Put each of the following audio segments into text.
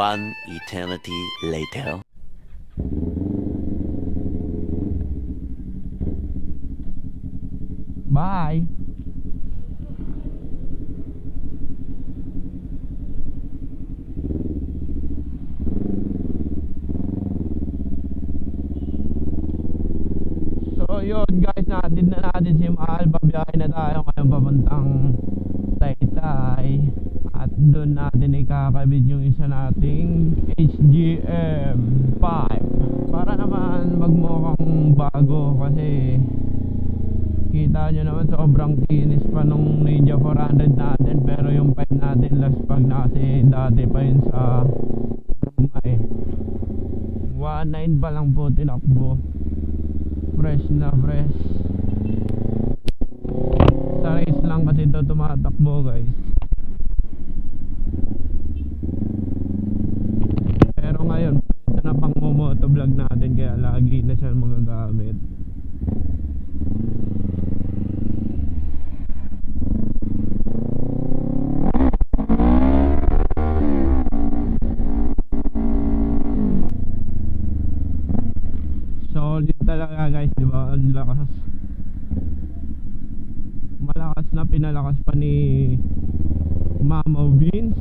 One eternity later. Bye. So yun guys, natin na natin si Mahal. Babiyahe na tayo ngayon papuntang Taytay. At doon natin ikakabit yung isa nating HGM 5. Para naman magmukhang bago kasi kita nyo naman sobrang kinis pa nung Ninja 400 natin. Pero yung 5 natin last pag na kasi dati pa yun sa luma eh. 1.9 pa lang po tinakbo. Fresh na fresh. Sa race lang kasi ito tumatakbo guys pinalakas pa ni Mama Vince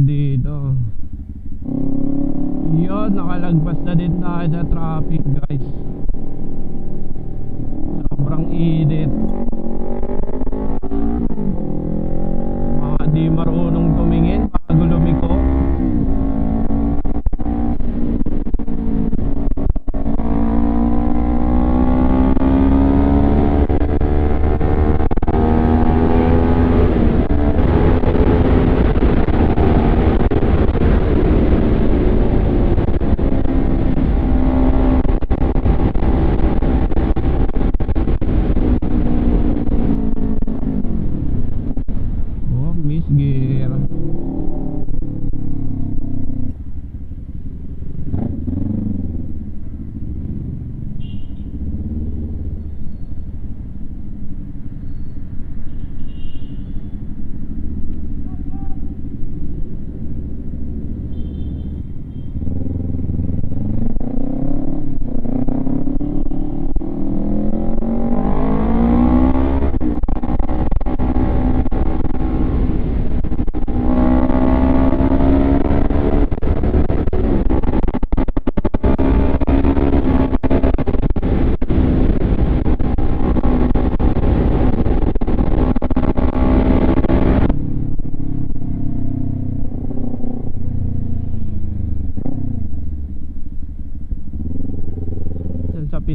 dito. Yun, nakalagpas na din tayo sa traffic guys. Sobrang init.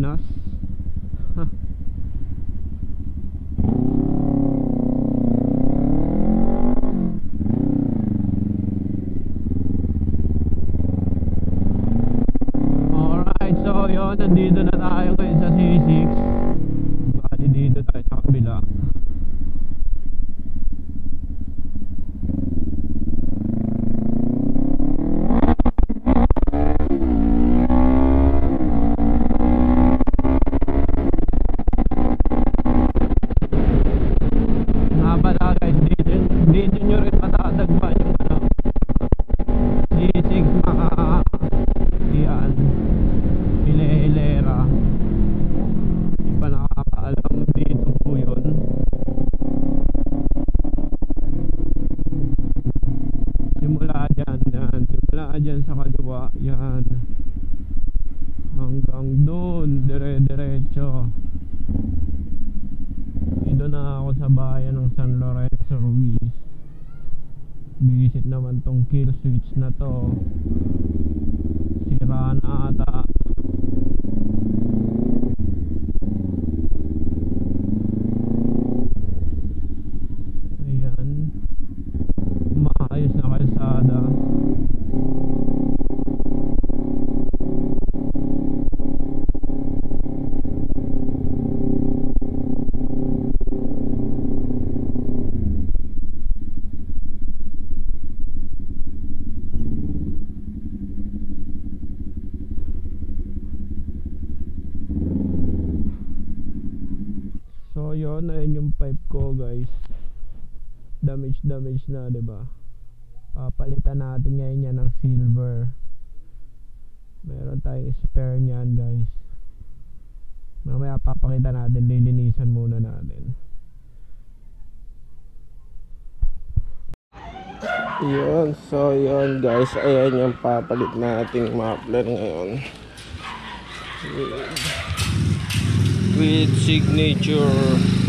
us Visit naman tong kill switch na to. Sira na ata Ayan Maayos na kalsada So yun, ayun yung pipe ko guys Damage na 'di ba? Papalitan natin ngayon yan ng silver. Meron tayong spare niyan guys. Mamaya papakita natin, lilinisan muna natin. Yun, so yun guys. Ayan yung papalit nating muffler ngayon. With signature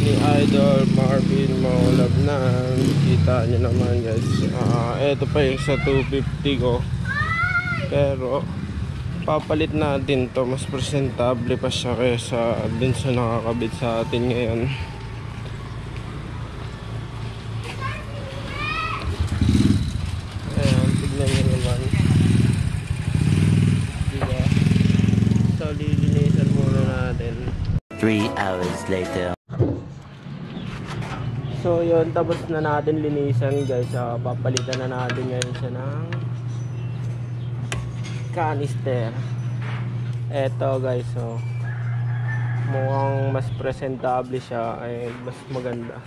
ni Idol Marvin Maulabnan kita nyo naman guys. Ah, eto pa yung sa 250 ko. Pero papalit natin to. Mas presentable pa siya kaysa dun sa nakakabit sa atin ngayon. Ayan tignan nyo naman. Diba? So lilinisan muna natin. Three hours later. So yun, tapos na natin linisan guys. Uh, papalitan na natin ngayon siya ng canister. Eto guys, so mukhang mas presentable siya ay mas maganda.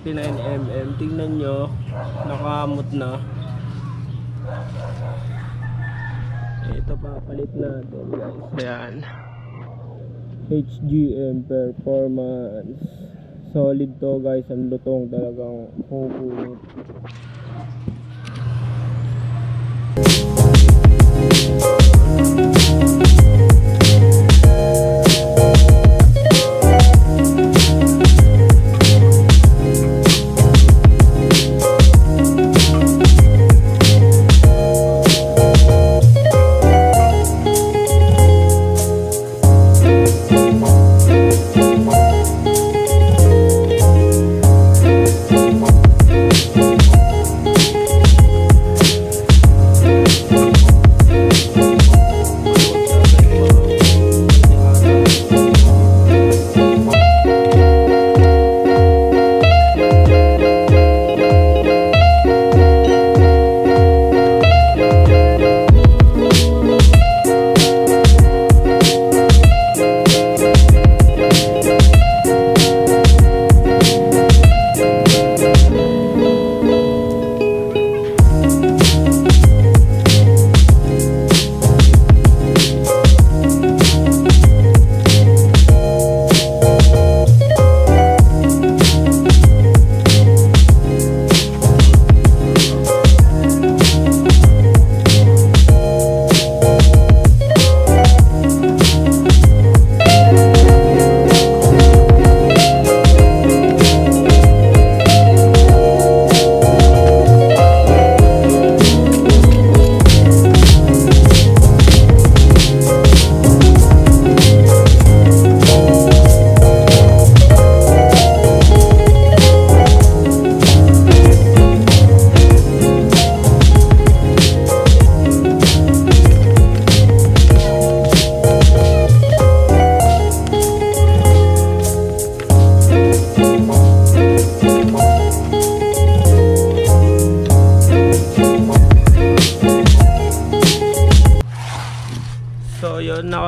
49mm tingnan nyo nakamot na. Ito pa papalit natin guys. Ayan. HGM performance. Solid to guys. Ang lutong talagang kukulit Thank you.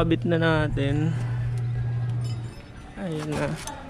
Nakabit na natin. Ayun na.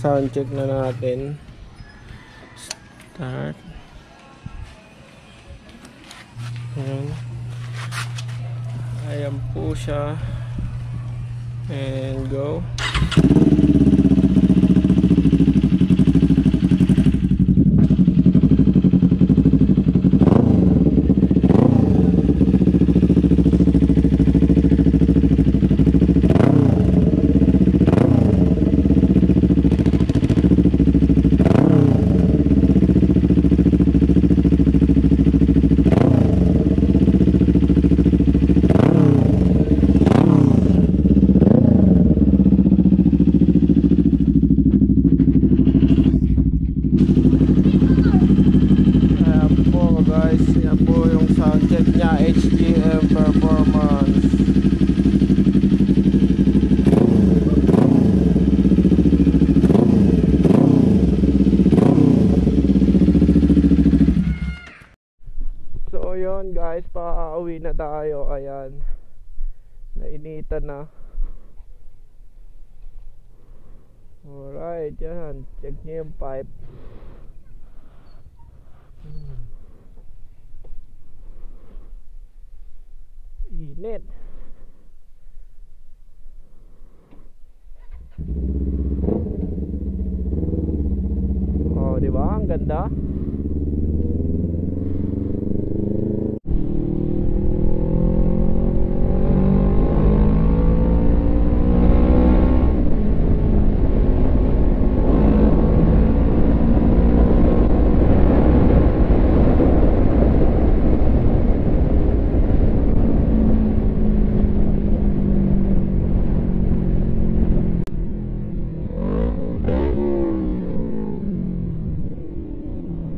Sound check na natin. Start. Ayan. Ayan po siya. And go. Ayan po guys, yan po yung sound check niya HGM Performance So yun guys, pauwi na tayo Ayan Nainitan na Alright, yan Check niyo yung pipe Init. Oh, di ba? Ang ganda.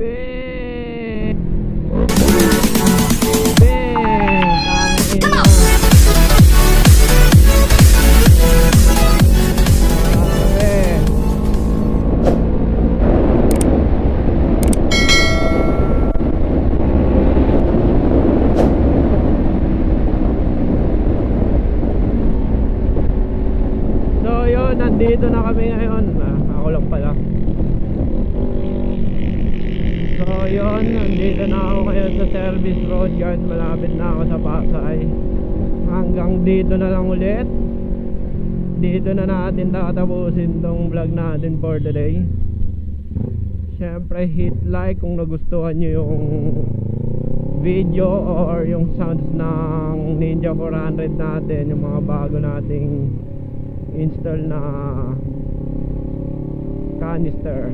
Peace. So yun, nandito na ako ngayon sa service road yard. Malapit na ako sa Pasay. Hanggang dito na lang ulit. Dito na natin tatapusin tong vlog natin for today. Siyempre hit like kung nagustuhan nyo yung video or yung sounds ng Ninja 400 natin Yung mga bago nating install na canister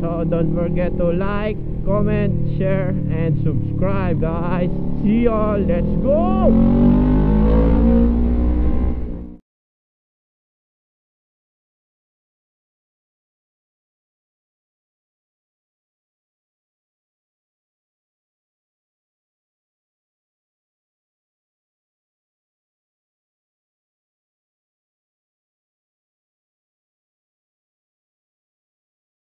So don't forget to like, comment, share, and subscribe guys. See y'all. Let's go!